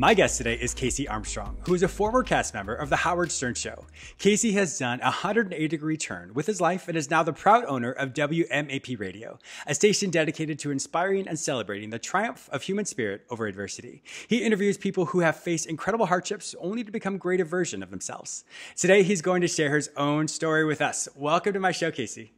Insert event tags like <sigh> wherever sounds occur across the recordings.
My guest today is KC Armstrong, who is a former cast member of The Howard Stern Show. KC has done a 180 degree turn with his life and is now the proud owner of WMAP Radio, a station dedicated to inspiring and celebrating the triumph of human spirit over adversity. He interviews people who have faced incredible hardships only to become greater versions of themselves. Today, he's going to share his own story with us. Welcome to my show, KC.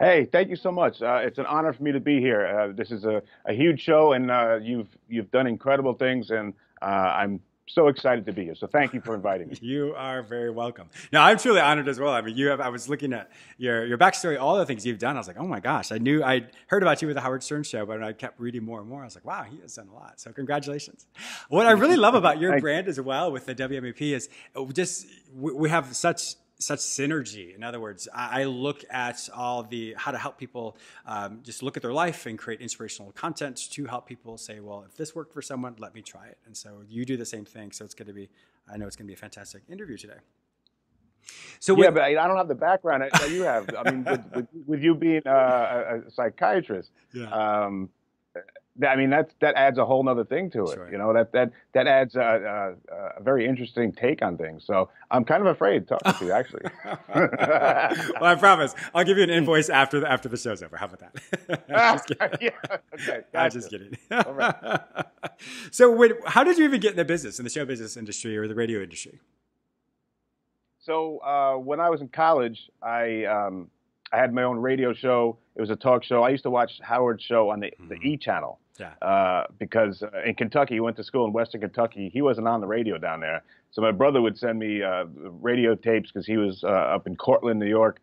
Hey, thank you so much. Uh, it's an honor for me to be here. Uh, this is a, a huge show, and uh, you've you've done incredible things, and uh, I'm so excited to be here. So thank you for inviting me. <laughs> you are very welcome. No, I'm truly honored as well. I mean, you have. I was looking at your your backstory, all the things you've done. I was like, oh my gosh, I knew I heard about you with the Howard Stern show, but I kept reading more and more. I was like, wow, he has done a lot. So congratulations. What I really love about your brand as well with the WMAP is just we have such such synergy. In other words, I, look at all the how to help people um, just look at their life and create inspirational content to help people say, well, if this worked for someone, let me try it. And so you do the same thing. So it's going to be, I know it's going to be a fantastic interview today. So yeah, but I don't have the background that you have. I mean, with, with, with you being uh, a psychiatrist, <laughs> yeah. um, I mean that that adds a whole other thing to it. Sure. You know that that that adds a, a, a, very interesting take on things. So I'm kind of afraid talking to you actually. <laughs> well, I promise I'll give you an invoice after the after the show's over. How about that? <laughs> just <laughs> yeah. Okay. Gotcha. I'm just kidding. All right. so, wait, how did you even get in the business, in the show business industry or the radio industry? So uh, when I was in college, I um, I had my own radio show. It was a talk show. I used to watch Howard's show on the, mm-hmm. the E channel. Yeah. Uh, because uh, in Kentucky, he went to school in Western Kentucky. He wasn't on the radio down there. So my brother would send me uh, radio tapes because he was uh, up in Cortland, New York.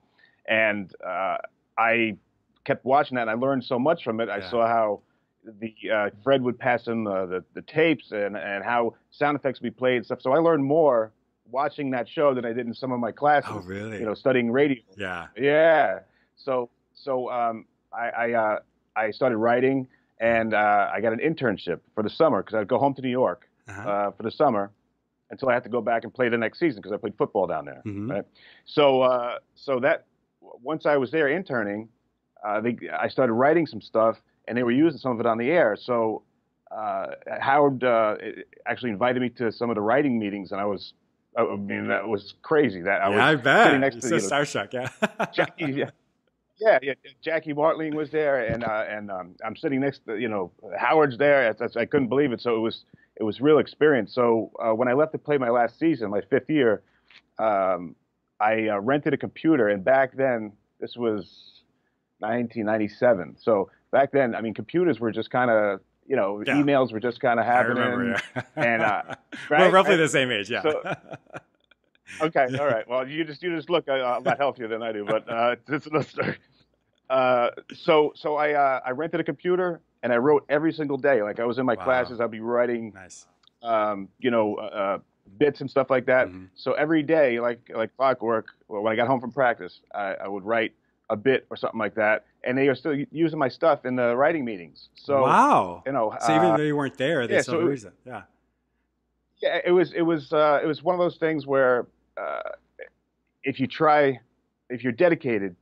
And uh, I kept watching that and I learned so much from it. Yeah. I saw how the uh, Fred would pass him the, the, the, tapes and, and how sound effects would be played and stuff. So I learned more watching that show than I did in some of my classes. Oh, really? You know, studying radio. Yeah. Yeah. So, so um, I, I, I started writing and uh, I got an internship for the summer because I'd go home to New York uh-huh. uh, for the summer until I had to go back and play the next season because I played football down there. Mm-hmm. Right? So, uh, so that once I was there interning, uh, they, I started writing some stuff, and they were using some of it on the air. So uh, Howard uh, actually invited me to some of the writing meetings, and I was. I mean, that was crazy. That I yeah, was I bet. sitting next You're to so you know, starstruck, yeah. Yeah, yeah, yeah. Jackie Martling was there, and uh, and um, I'm sitting next to you know Howard's there. I, I couldn't believe it. So it was it was real experience. So uh, when I left to play my last season, my fifth year, um, I uh, rented a computer, and back then this was 1997. So back then, I mean, computers were just kind of you know, yeah. emails were just kind of happening. I remember, yeah. and uh, <laughs> right? we're roughly the same age, yeah. So, <laughs> okay, <laughs> all right. Well, you just you just look uh, a lot healthier than I do, but uh, <laughs> it's another story. Uh, so so I uh, I rented a computer and I wrote every single day. Like I was in my wow. classes, I'd be writing, nice. um, you know, uh, uh, bits and stuff like that. Mm-hmm. So every day, like like clockwork, when I got home from practice, I, I, would write a bit or something like that, and they are still using my stuff in the writing meetings. So wow, you know, so even uh, though you weren't there, they yeah, still so it. Yeah, yeah, it was it was uh, it was one of those things where if you try, if you're dedicated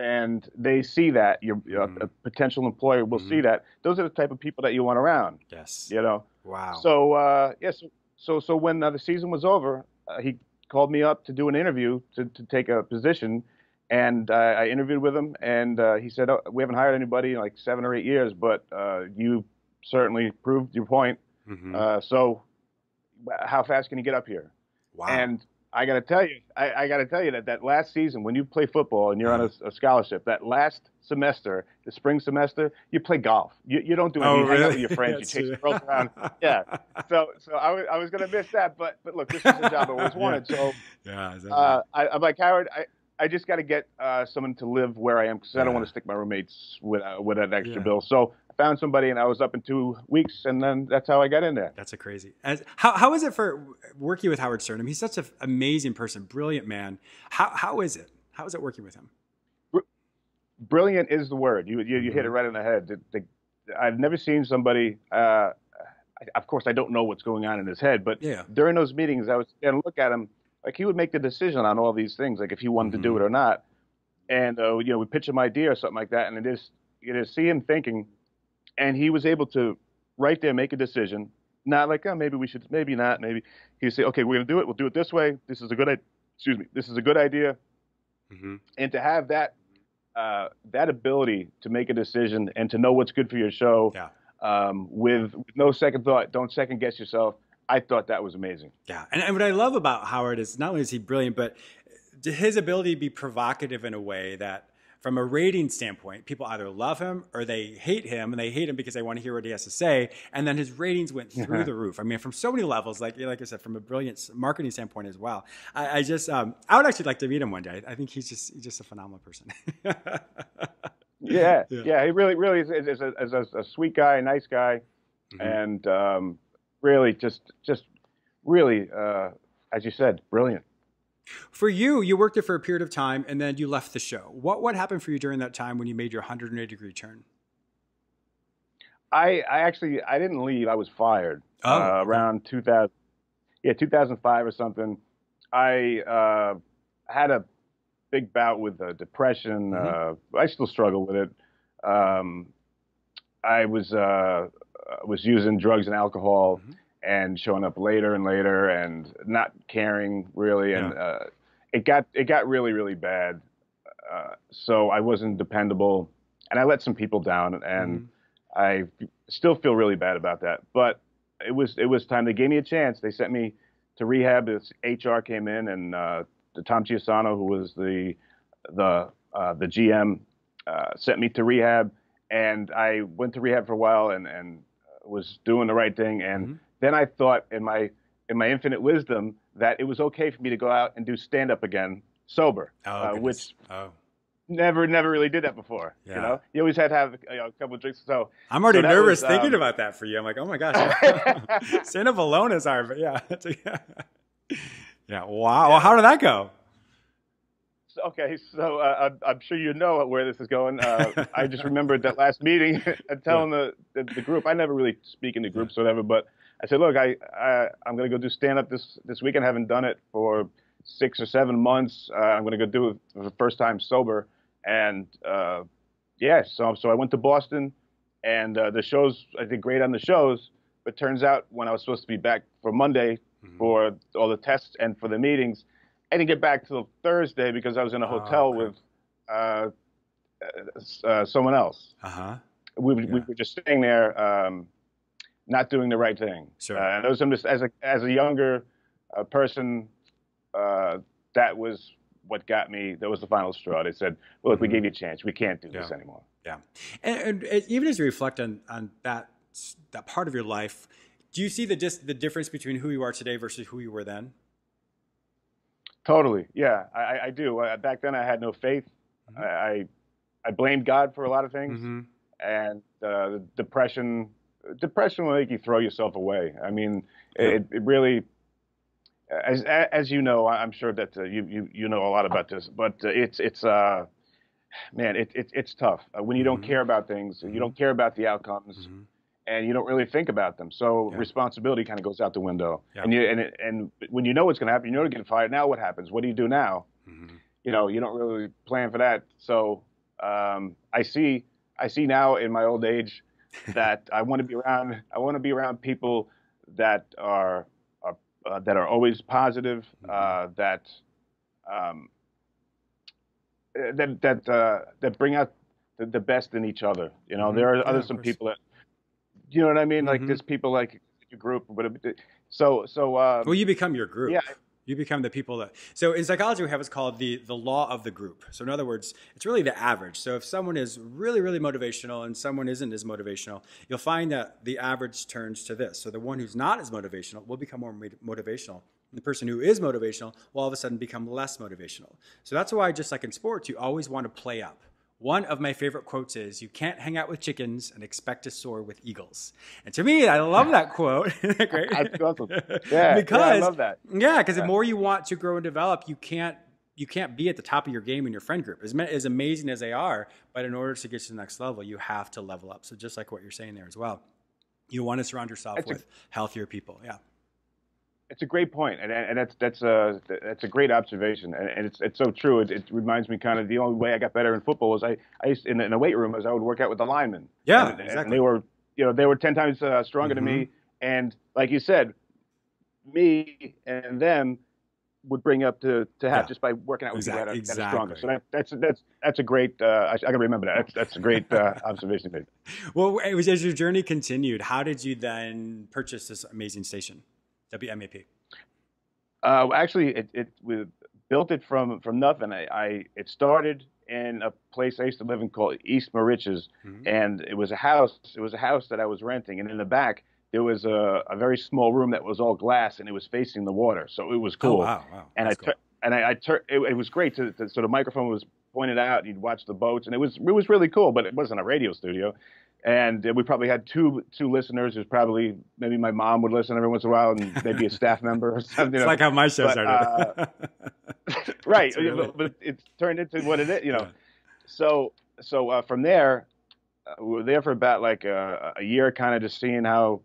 and they see that your mm-hmm. a potential employer will mm-hmm. see that those are the type of people that you want around yes you know wow so uh yes so so when uh, the season was over uh, he called me up to do an interview to, to take a position and uh, I interviewed with him and uh, he said oh, we haven't hired anybody in like seven or eight years but uh, you certainly proved your point mm-hmm. so how fast can you get up here wow and I got to tell you, I, I got to tell you that that last season when you play football and you're on a, a, scholarship, that last semester, the spring semester, you play golf. You, you don't do anything. Oh, really? with your friends. you <laughs> chase girls around. Yeah. So so I was I was gonna miss that, but but look, this is a job I always <laughs> wanted. So yeah, exactly. uh, I, am like Howard. I, I just got to get uh, someone to live where I am because yeah. I don't want to stick my roommates with uh, with an extra yeah. bill. So found somebody and I was up in two weeks, and then that's how I got in there. That's a crazy. As, how how is it for working with Howard Stern? he's such an amazing person, brilliant man. How how is it? How is it working with him? Brilliant is the word. You you, you hit it mm-hmm. right in the head. The, the, I've never seen somebody. Uh, of course, I don't know what's going on in his head, but yeah. during those meetings, I was and look at him like he would make the decision on all these things, like if he wanted mm-hmm. to do it or not. And uh, you know, we pitch him idea or something like that, and it is you know see him thinking and he was able to right there make a decision not like oh maybe we should maybe not maybe he'd say okay we're gonna do it we'll do it this way this is a good excuse me this is a good idea mm-hmm. and to have that uh, that ability to make a decision and to know what's good for your show yeah. um, with, with no second thought don't second guess yourself I thought that was amazing. Yeah, and, and what I love about Howard is not only is he brilliant, but his ability to be provocative in a way that from a rating standpoint, people either love him or they hate him, and they hate him because they want to hear what he has to say. And then his ratings went through the roof. I mean, from so many levels, like like I said, from a brilliant marketing standpoint as well. I, I just, um, I would actually like to meet him one day. I think he's just he's just a phenomenal person. <laughs> yeah, yeah, yeah, He really, really is, is, a, is a, a, sweet guy, a nice guy, mm-hmm. and um, really just, just really, uh, as you said, brilliant. For you, you worked there for a period of time and then you left the show. What what happened for you during that time when you made your 180 degree turn? I I actually I didn't leave. I was fired oh. uh, around 2000. Yeah, 2005 or something. I uh, had a big bout with uh, depression. Mm-hmm. I still struggle with it. Um, I was uh, was using drugs and alcohol. Mm-hmm and showing up later and later and not caring really. And yeah. uh, it got it got really really bad uh, so I wasn't dependable. And I let some people down and mm-hmm. I still feel really bad about that. But it was it was time. They gave me a chance. They sent me to rehab. This HR came in and uh, Tom Chiusano who was the the uh, the GM uh, sent me to rehab. And I went to rehab for a while and and was doing the right thing and mm-hmm then I thought in my in my infinite wisdom that it was okay for me to go out and do stand up again sober, oh, uh, which oh. never never really did that before. Yeah. You know, you always had to have you know, a couple of drinks. So I'm already so nervous was, thinking um, about that for you. I'm like, oh my gosh, <laughs> stand up alone is hard, but yeah, <laughs> yeah. Wow. Yeah. Well, how did that go? Okay, so uh, I'm sure you know where this is going. Uh, I just remembered that last meeting <laughs> and telling yeah. the, the, the group. I never really speak in the groups or whatever, but I said, look, I, I am going to go do stand up this this weekend. I haven't done it for six or seven months. Uh, I'm going to go do it for the first time sober. And uh, yeah, so so I went to Boston, and uh, the shows I did great on the shows. But turns out when I was supposed to be back for Monday mm-hmm. for all the tests and for the meetings, I didn't get back till Thursday because I was in a oh, hotel oh, okay. with uh, uh, someone else. Uh huh. We, yeah. we were just staying there. Um, not doing the right thing. Sure. Uh, I'm just as a as a younger uh, person, uh, that was what got me. That was the final straw. They said, "Look, mm-hmm. we gave you a chance. We can't do yeah. this anymore." Yeah, and, and, even as you reflect on on that that part of your life, do you see the dis- the difference between who you are today versus who you were then? Totally. Yeah, I, I do. Uh, back then, I had no faith. Mm-hmm. I I blamed God for a lot of things, mm-hmm. and uh, depression depression will make you throw yourself away. I mean, yeah. it, it really, as as you know, I'm sure that uh, you you you know a lot about this, but uh, it's it's uh, man, it, it it's tough uh, when you don't mm-hmm. care about things, mm-hmm. you don't care about the outcomes. And you don't really think about them, so yeah. responsibility kind of goes out the window. Yeah. And you and it, and when you know what's going to happen, you know to get fired. Now what happens? What do you do now? Mm-hmm. You know, you don't really plan for that. So um, I see I see now in my old age <laughs> that I want to be around. I want to be around people that are, are uh, that are always positive, mm-hmm. uh, that um, that that uh, that bring out the, the, best in each other. You know, mm-hmm. there are yeah, other some people that, you know what I mean? Like mm-hmm. there's people like your group, but so so. Um, well, you become your group. Yeah. You become the people that. So in psychology, we have what's called the the law of the group. So in other words, it's really the average. So if someone is really really motivational and someone isn't as motivational, you'll find that the average turns to this. So the one who's not as motivational will become more motivational. The person who is motivational will all of a sudden become less motivational. So that's why, just like in sports, you always want to play up. One of my favorite quotes is, You can't hang out with chickens and expect to soar with eagles. And to me, I love that quote. <laughs> Great. awesome. Yeah, because, yeah, I love that. Yeah, because yeah. the more you want to grow and develop, you can't you can't be at the top of your game in your friend group. As, as amazing as they are, but in order to get to the next level, you have to level up. So just like what you're saying there as well, you want to surround yourself That's with a, healthier people. Yeah. It's a great point, and, and that's that's a that's a great observation, and, and it's it's so true. It, it, reminds me kind of the only way I got better in football was I I used in, in the weight room as I would work out with the linemen. Yeah, and, exactly. And they were you know they were ten times uh, stronger mm-hmm. than me, and like you said, me and them would bring up to, to have yeah. just by working out with exactly. people that exactly. that are stronger. So that, that's that's that's a great. Uh, I, I can remember that. That's, that's a great uh, <laughs> observation. Well, it was as your journey continued. How did you then purchase this amazing station, WMAP? Uh, actually, it, it we built it from from nothing. I, I, it started in a place I used to live in called East Moriches, mm-hmm. and it was a house. It was a house that I was renting, and in the back there was a, a very small room that was all glass and it was facing the water, so it was oh, cool. Oh, wow, wow. And That's I tur- and I, I tur- it, it, was great. To, to, so the microphone was pointed out, and you'd watch the boats, and it was it was really cool. But it wasn't a radio studio, and we probably had two two listeners. There's probably maybe my mom would listen every once in a while, and maybe a staff member or <laughs> something. It's like how my show but, started. Uh, <laughs> <laughs> right, really... but it's turned into what it is, you know. Yeah. So so uh, from there, uh, we were there for about like a, a year, kind of just seeing how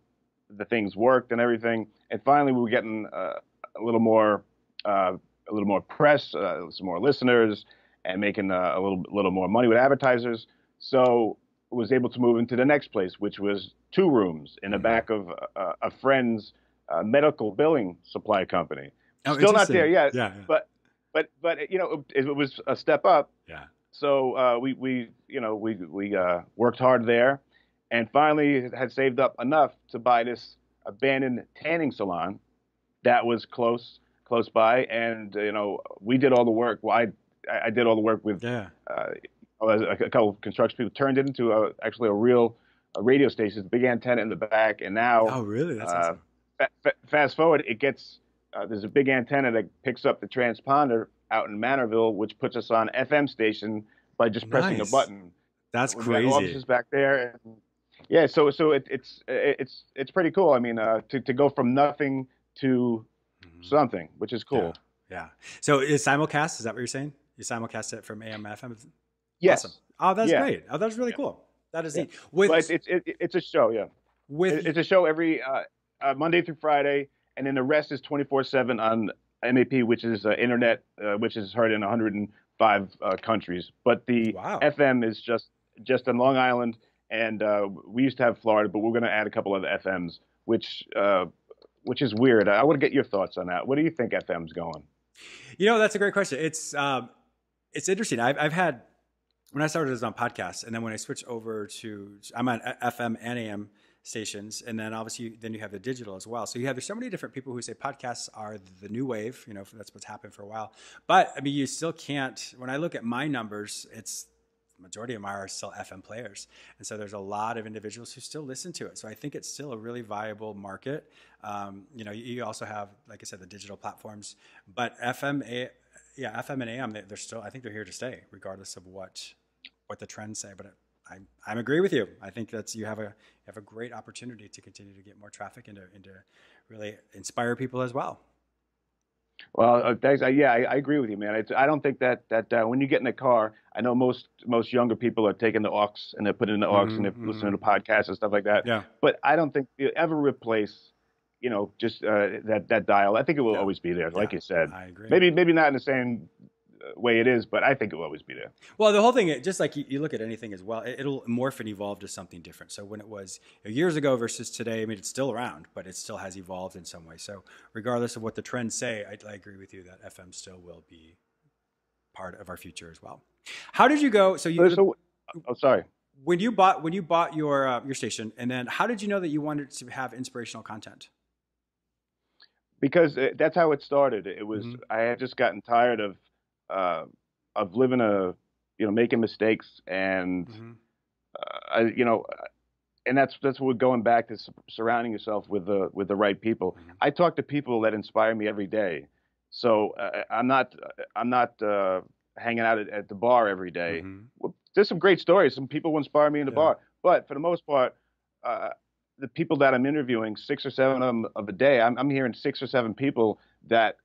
the things worked and everything. And finally, we were getting uh, a little more, uh, a little more press, uh, some more listeners, and making uh, a little, little more money with advertisers. So was able to move into the next place, which was two rooms in the mm-hmm. back of uh, a friend's uh, medical billing supply company. Oh, Still not there yet, yeah, yeah, but but but you know it, it, was a step up. Yeah. So we we you know we we worked hard there and finally had saved up enough to buy this abandoned tanning salon that was close close by and you know we did all the work well i i did all the work with yeah uh, a, couple of construction people turned it into a, actually a real a radio station big antenna in the back and now oh really that's uh, awesome. fa- fast forward it gets uh, there's a big antenna that picks up the transponder out in manorville which puts us on fm station by just pressing nice. a button that's crazy. Offices back there, and yeah, so so it, it's it's it's pretty cool. I mean, uh, to to go from nothing to mm-hmm. something, which is cool. Yeah. yeah. So is simulcast? Is that what you're saying? You simulcast it from AM FM? Yes. Awesome. Oh, that's yeah. great. Oh, that's really yeah. cool. That is yeah. neat. With but it's it's it's a show. Yeah. With it's a show every uh, uh, Monday through Friday, and then the rest is 24 seven on MAP, which is uh, internet, uh, which is heard in 105 uh, countries. But the wow. FM is just just in Long Island and uh, we used to have Florida, but we're going to add a couple of FMs, which uh, which is weird. I want to get your thoughts on that. What do you think FM's going? You know, that's a great question. It's um, it's interesting. I've I've had when I started it was on podcasts, and then when I switched over to I'm on FM and AM stations, and then obviously then you have the digital as well. So you have there's so many different people who say podcasts are the new wave. You know, that's what's happened for a while. But I mean, you still can't. When I look at my numbers, it's majority of them are still FM players. And so there's a lot of individuals who still listen to it. So I think it's still a really viable market. Um, you know, you also have, like I said, the digital platforms, but FM, yeah, FM and AM, they're still, I think they're here to stay regardless of what, what the trends say. But I, I agree with you. I think that's, you have a, you have a great opportunity to continue to get more traffic and to really inspire people as well. Well, uh, thanks. Yeah, I, I, agree with you, man. It's, I don't think that that uh, when you get in a car, I know most most younger people are taking the aux and they're putting in the aux mm-hmm, and they're mm-hmm. listening to podcasts and stuff like that. Yeah. But I don't think you ever replace, you know, just uh, that that dial. I think it will yeah. always be there, like yeah, you said. I agree. Maybe maybe not in the same way it is, but I think it will always be there. Well, the whole thing, just like you, you look at anything as well, it, will morph and evolve to something different. So when it was years ago versus today, I mean, it's still around, but it still has evolved in some way. So regardless of what the trends say, I, I agree with you that FM still will be part of our future as well. How did you go? So you. So, oh, sorry. When you bought when you bought your uh, your station, and then how did you know that you wanted to have inspirational content? Because it, uh, that's how it started. It was mm-hmm. I had just gotten tired of uh, of living a you know making mistakes and mm-hmm. uh, I, you know and that's that's what going back to surrounding yourself with the with the right people. Mm-hmm. I talk to people that inspire me every day, so uh, I'm not I'm not uh, hanging out at, at, the bar every day. Mm-hmm. There's some great stories. Some people inspire me in the yeah. bar, but for the most part, uh, the people that I'm interviewing, six or seven of them of a day, I'm, I'm hearing six or seven people that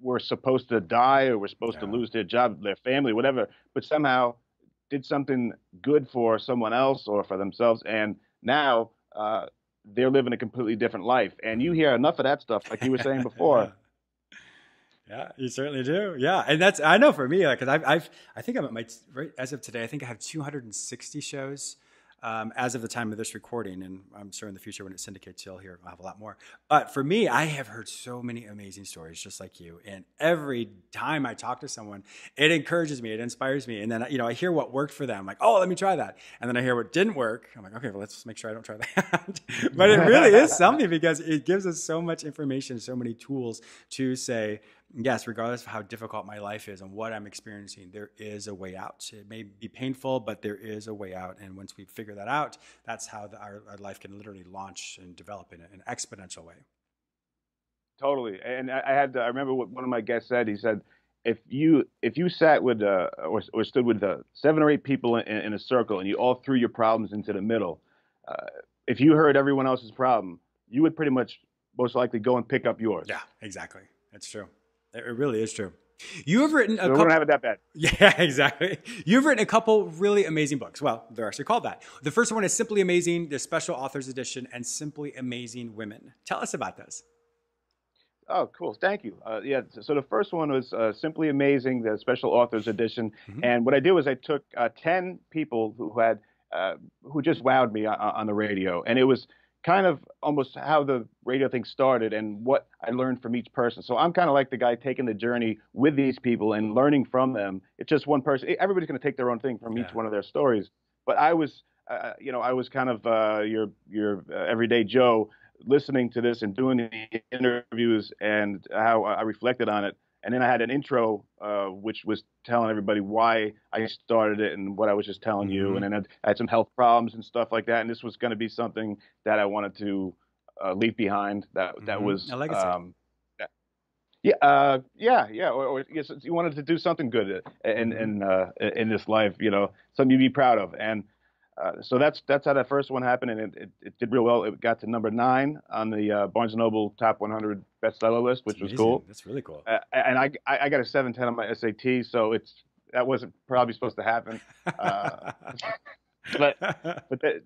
were supposed to die or were supposed yeah. to lose their job, their family, whatever, but somehow did something good for someone else or for themselves, and now uh, they're living a completely different life. And you hear enough of that stuff, like you were saying before. <laughs> yeah, you certainly do. Yeah, and that's I know for me, because like, I've, I've I think I'm at my right as of today. I think I have 260 shows um, as of the time of this recording, and I'm sure in the future when it syndicates, you'll hear I'll have a lot more. But for me, I have heard so many amazing stories, just like you. And every time I talk to someone, it encourages me, it inspires me, and then you know I hear what worked for them, like oh, let me try that, and then I hear what didn't work. I'm like, okay, well let's make sure I don't try that. <laughs> but it really is something because it gives us so much information, so many tools to say yes, regardless of how difficult my life is and what I'm experiencing, there is a way out. It may be painful, but there is a way out. And once we figure that out, that's how the, our, our life can literally launch and develop in an exponential way. Totally. And I had, to, I remember what one of my guests said. He said, if you if you sat with uh, or, or stood with uh, seven or eight people in, in, a circle and you all threw your problems into the middle, uh, if you heard everyone else's problem, you would pretty much most likely go and pick up yours. Yeah, exactly. That's true. It really is true. You have written a so couple. don't have it that bad. <laughs> Yeah, exactly. You've written a couple really amazing books. Well, they're actually called that. The first one is Simply Amazing, the Special Authors Edition, and Simply Amazing Women. Tell us about this. Oh, cool. Thank you. Uh, yeah. So the first one was uh, Simply Amazing, the Special Authors Edition. Mm-hmm. And what I did was I took uh, 10 people who had, uh, who just wowed me on, on the radio. And it was, kind of almost how the radio thing started and what I learned from each person. So I'm kind of like the guy taking the journey with these people and learning from them. It's just one person. Everybody's going to take their own thing from yeah. each one of their stories. But I was, uh, you know, I was kind of uh, your your uh, everyday Joe listening to this and doing the interviews and how I reflected on it and then I had an intro, uh, which was telling everybody why I started it and what I was just telling mm-hmm. you. And then I had some health problems and stuff like that. And this was going to be something that I wanted to uh, leave behind. That mm-hmm. that was a legacy. Um, yeah, uh, yeah, yeah. Or, or yes, you wanted to do something good in mm-hmm. in uh, in this life, you know, something you'd be proud of. And uh, so that's that's how that first one happened, and it, it, it, did real well. It got to number nine on the uh, Barnes and Noble Top 100 bestseller list, which was cool. That's really cool. Uh, and I I got a 710 on my SAT, so it's that wasn't probably supposed to happen. Uh, <laughs> but but the,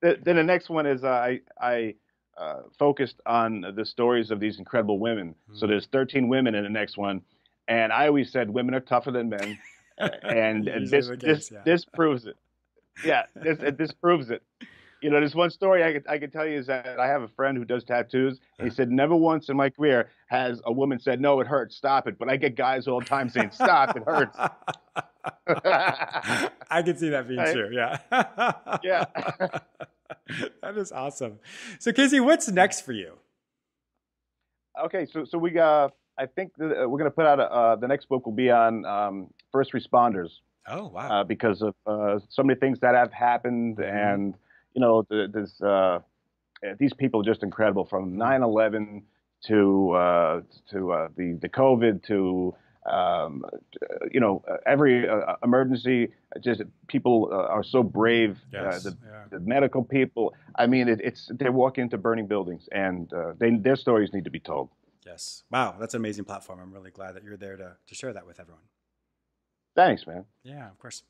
the, then the next one is uh, I I focused on the stories of these incredible women. Mm-hmm. So hmm. there's 13 women in the next one, and I always said women are tougher than men, <laughs> and this case, this yeah. this proves it yeah, this this proves it. You know, there's one story I could I could tell you is that I have a friend who does tattoos. And he said never once in my career has a woman said no, it hurts, stop it. But I get guys all the time saying stop, it hurts. <laughs> I can see that being right? true. Yeah. <laughs> yeah. <laughs> that is awesome. So KC, what's next for you? Okay, so so we got. Uh, I think we're going to put out a, uh, the next book will be on um, first responders. Oh wow! Uh, because of uh, so many things that have happened, mm-hmm. and you know, there's uh, these people are just incredible from 9/11 mm-hmm. to uh, to uh, the the COVID to um, you know every uh, emergency. Just people are so brave. Yes. The, yeah. the, medical people. I mean, it, it's they walk into burning buildings, and they, their stories need to be told. Yes. Wow, that's an amazing platform. I'm really glad that you're there to to share that with everyone. Thanks, man. Yeah, of course.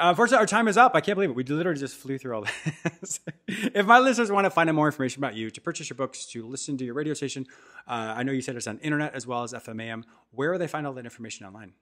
Uh, unfortunately, our time is up. I can't believe it. We literally just flew through all <laughs> this. if my listeners want to find out more information about you, to purchase your books, to listen to your radio station, uh, I know you said it's on internet as well as FMAM. Where will they find all that information online?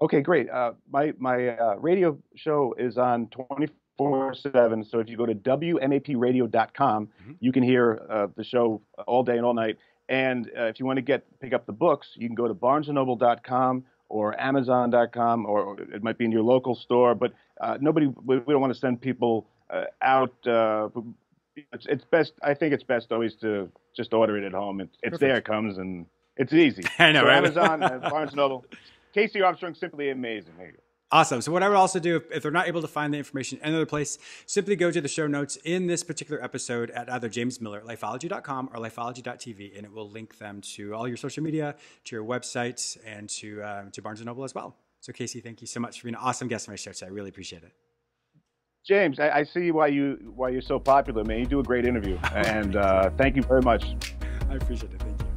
Okay, great. Uh, my my uh, radio show is on 24 7. So if you go to WMAPradio.com, mm-hmm. you can hear uh, the show all day and all night. And uh, if you want to get pick up the books, you can go to barnesandnoble.com or Amazon.com, or, or it might be in your local store. But uh, nobody, we, we, don't want to send people uh, out. Uh, it's, it's, best. I think it's best always to just order it at home. It, it's there, it comes, and it's easy. <laughs> I know. So right? Amazon, <laughs> Barnes Noble. KC Armstrong, simply amazing. There you go. Awesome. So what I would also do, if, if, they're not able to find the information another place, simply go to the show notes in this particular episode at either James Miller, lifeology.com or lifeology.tv, and it will link them to all your social media, to your website, and to, um, to Barnes & Noble as well. So KC, thank you so much for being an awesome guest on my show today. I really appreciate it. James, I, I see why you why you're so popular, man. You do a great interview, <laughs> and uh, thank you very much. I appreciate it. Thank you.